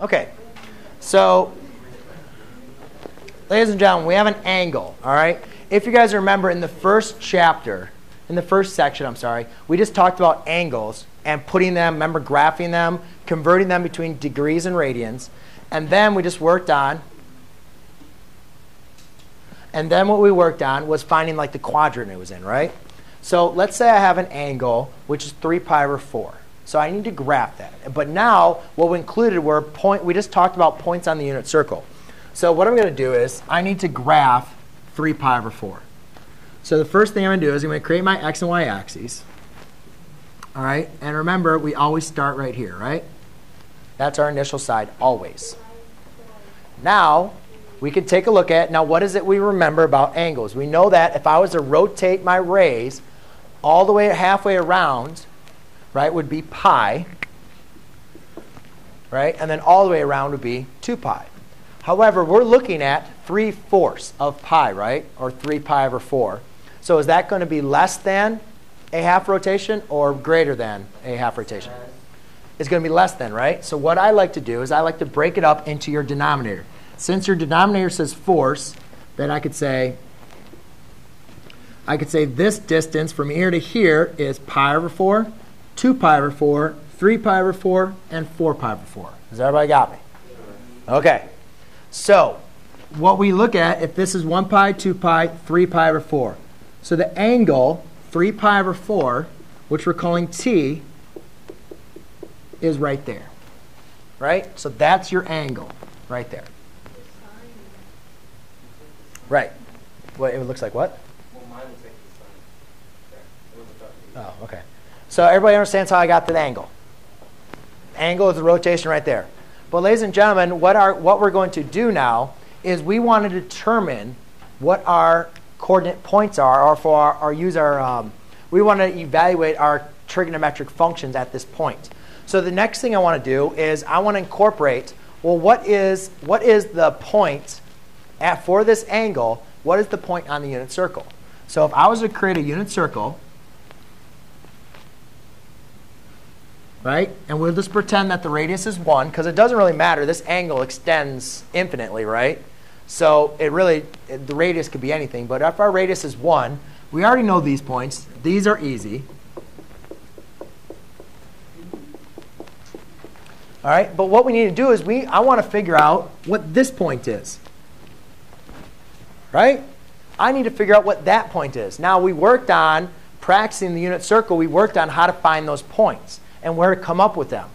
Okay, so ladies and gentlemen, we have an angle, all right? If you guys remember in the first chapter, in the first section, I'm sorry, we just talked about angles and putting them, remember graphing them, converting them between degrees and radians. And then we just worked on, and then what we worked on was finding like the quadrant it was in, right? So let's say I have an angle, which is 3 pi over 4. So I need to graph that. But now what we included were point, we just talked about points on the unit circle. So what I'm going to do is I need to graph 3 pi over 4. So the first thing I'm going to do is I'm going to create my x and y axes. All right, and remember, we always start right here, right? That's our initial side, always. Now, we can take a look at, now what is it we remember about angles? We know that if I was to rotate my rays all the way halfway around, right, would be pi, right? And then all the way around would be 2 pi. However, we're looking at 3 fourths of pi, right? Or 3 pi over 4. So is that going to be less than a half rotation or greater than a half rotation? It's going to be less than, right? So what I like to do is I like to break it up into your denominator. Since your denominator says force, then I could say I could say this distance from here to here is pi over 4. 2 pi over 4, 3 pi over 4, and 4 pi over 4. Does everybody got me? Okay. So what we look at, if this is 1 pi, 2 pi, 3 pi over 4. So the angle, 3 pi over 4, which we're calling t, is right there. Right? So that's your angle right there. Right. What it looks like what? Oh, okay. So everybody understands how I got to the angle. Angle is the rotation right there. But ladies and gentlemen, what, are, what we're going to do now is we want to determine what our coordinate points are, or for our, use our, um, we want to evaluate our trigonometric functions at this point. So the next thing I want to do is I want to incorporate, well, what is, what is the point at, for this angle, what is the point on the unit circle? So if I was to create a unit circle, right? And we'll just pretend that the radius is 1, because it doesn't really matter. This angle extends infinitely, right? So it really, the radius could be anything. But if our radius is 1, we already know these points. These are easy. All right, but what we need to do is we, I want to figure out what this point is. Right? I need to figure out what that point is. Now, we worked on practicing the unit circle. We worked on how to find those points and where to come up with them.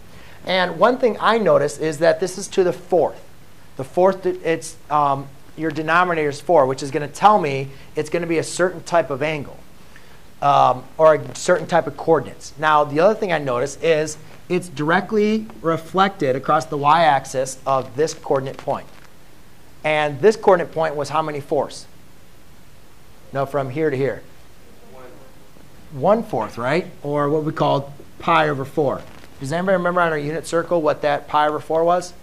And one thing I noticed is that this is to the fourth. The fourth, it's um, your denominator is 4, which is going to tell me it's going to be a certain type of angle um, or a certain type of coordinates. Now, the other thing I noticed is it's directly reflected across the y-axis of this coordinate point. And this coordinate point was how many fourths? No, from here to here. One fourth, right? Or what we call pi over 4. Does anybody remember on our unit circle what that pi over 4 was?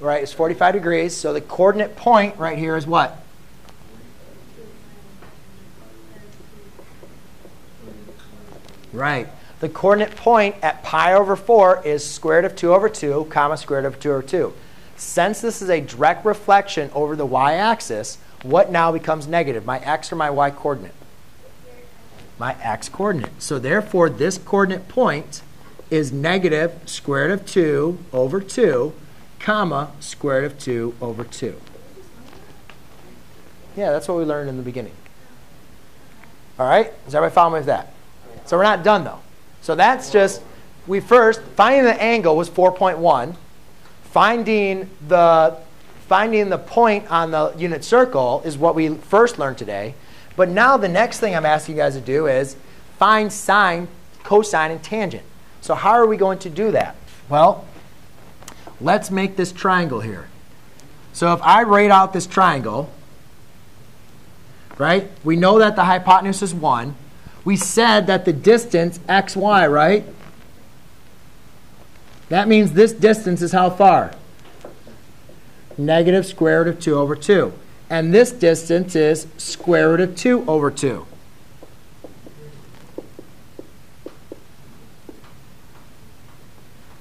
Right, it's 45 degrees. So the coordinate point right here is what? Right. The coordinate point at pi over 4 is square root of 2 over 2, comma, square root of 2 over 2. Since this is a direct reflection over the y-axis, what now becomes negative, my x or my y coordinate? My x coordinate. So therefore, this coordinate point is negative square root of 2 over 2, comma, square root of 2 over 2. Yeah, that's what we learned in the beginning. All right? Does everybody follow me with that? So we're not done, though. So that's just, we first, finding the angle was 4.1. Finding the, finding the point on the unit circle is what we first learned today. But now the next thing I'm asking you guys to do is find sine, cosine, and tangent. So how are we going to do that? Well, let's make this triangle here. So if I write out this triangle, right, we know that the hypotenuse is 1. We said that the distance, xy, right? That means this distance is how far? Negative square root of 2 over 2. And this distance is square root of 2 over 2.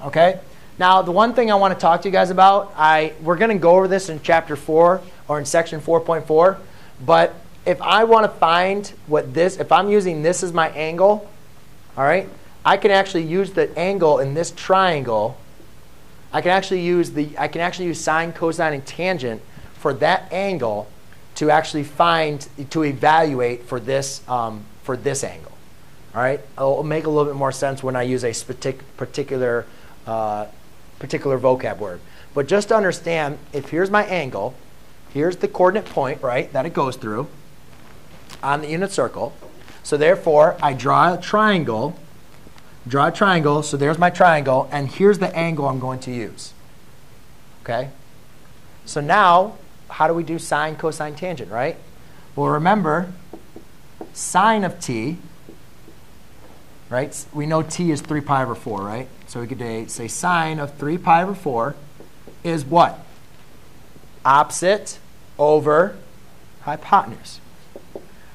Okay? Now, the one thing I want to talk to you guys about, I we're going to go over this in chapter 4 or in section 4.4, but if I want to find what this, if I'm using this as my angle, all right, I can actually use the angle in this triangle. I can actually use the I can actually use sine, cosine, and tangent for that angle to actually find to evaluate for this um, for this angle. All right, it'll make a little bit more sense when I use a particular uh, particular vocab word. But just to understand, if here's my angle, here's the coordinate point, right, that it goes through on the unit circle. So therefore, I draw a triangle draw a triangle. So there's my triangle, and here's the angle I'm going to use. Okay? So now, how do we do sine, cosine, tangent, right? Well, remember, sine of t, right? We know t is 3 pi over 4, right? So we could say sine of 3 pi over 4 is what? Opposite over hypotenuse.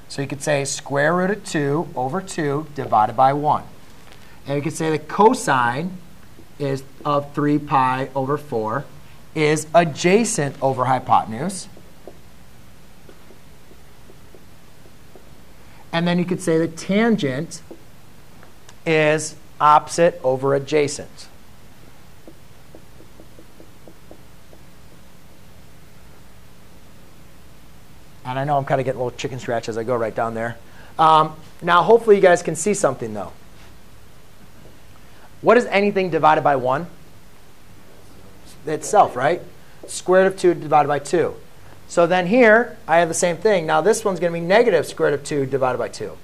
So you could say square root of 2 over 2 divided by 1. And you could say the cosine is of 3 pi over 4 is adjacent over hypotenuse. And then you could say the tangent is opposite over adjacent. And I know I'm kind of getting a little chicken scratch as I go right down there. Um, now, hopefully you guys can see something, though. What is anything divided by 1? Itself, right? Square root of 2 divided by 2. So then here, I have the same thing. Now this one's going to be negative square root of 2 divided by 2.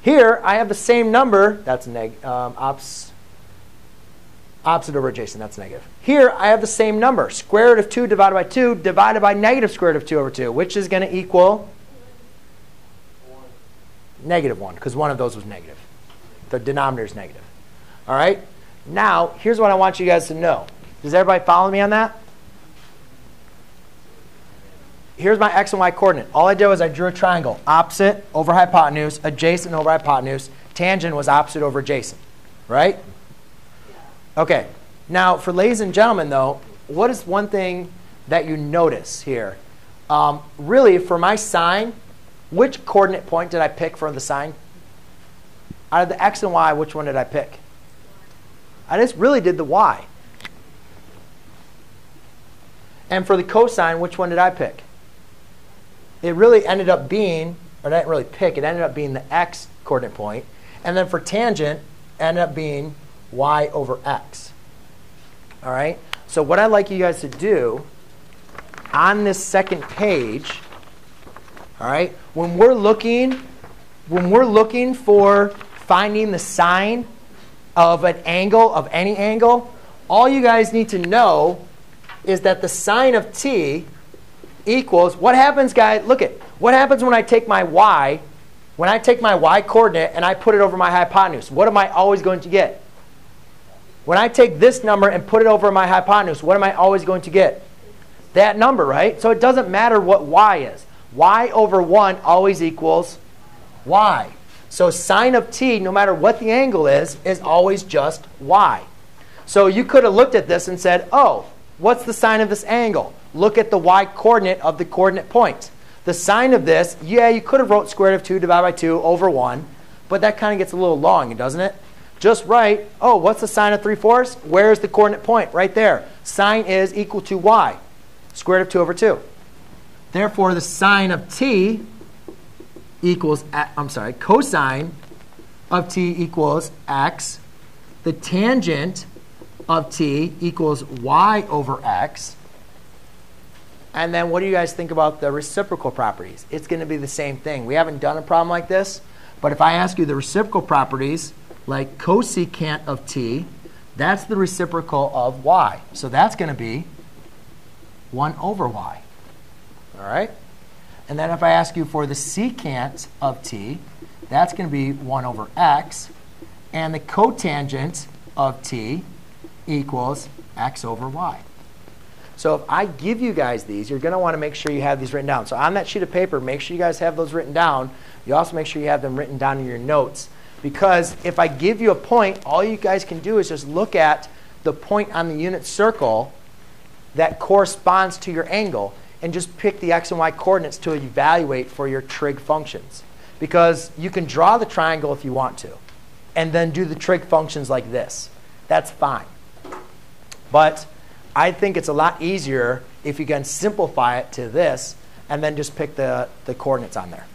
Here, I have the same number. That's neg um, ops, opposite over adjacent. That's negative. Here, I have the same number. Square root of 2 divided by 2 divided by negative square root of 2 over 2, which is going to equal negative 1, because one of those was negative. The denominator is negative. All right? Now, here's what I want you guys to know. Does everybody follow me on that? Here's my x and y coordinate. All I did was I drew a triangle. Opposite over hypotenuse, adjacent over hypotenuse. Tangent was opposite over adjacent. Right? Okay. Now, for ladies and gentlemen, though, what is one thing that you notice here? Um, really, for my sine, which coordinate point did I pick for the sine? Out of the x and y, which one did I pick? I just really did the y. And for the cosine, which one did I pick? It really ended up being, or I didn't really pick, it ended up being the x coordinate point. And then for tangent, ended up being y over x. All right? So what I'd like you guys to do on this second page, all right, when we're looking, when we're looking for finding the sine of an angle, of any angle, all you guys need to know is that the sine of t equals, what happens, guys, look at, what happens when I take my y, when I take my y coordinate and I put it over my hypotenuse? What am I always going to get? When I take this number and put it over my hypotenuse, what am I always going to get? That number, right? So it doesn't matter what y is. y over 1 always equals y. So sine of t, no matter what the angle is, is always just y. So you could have looked at this and said, oh, what's the sine of this angle? Look at the y coordinate of the coordinate point. The sine of this, yeah, you could have wrote square root of 2 divided by 2 over 1, but that kind of gets a little long, doesn't it? Just write, oh, what's the sine of 3 fourths? Where's the coordinate point? Right there. Sine is equal to y, square root of 2 over 2. Therefore, the sine of t equals, I'm sorry, cosine of t equals x. The tangent of t equals y over x. And then what do you guys think about the reciprocal properties? It's going to be the same thing. We haven't done a problem like this, but if I ask you the reciprocal properties, like cosecant of t, that's the reciprocal of y. So that's going to be 1 over y. All right? And then if I ask you for the secant of t, that's going to be 1 over x. And the cotangent of t equals x over y. So if I give you guys these, you're going to want to make sure you have these written down. So on that sheet of paper, make sure you guys have those written down. You also make sure you have them written down in your notes. Because if I give you a point, all you guys can do is just look at the point on the unit circle that corresponds to your angle and just pick the x and y coordinates to evaluate for your trig functions. Because you can draw the triangle if you want to, and then do the trig functions like this. That's fine. But I think it's a lot easier if you can simplify it to this and then just pick the, the coordinates on there.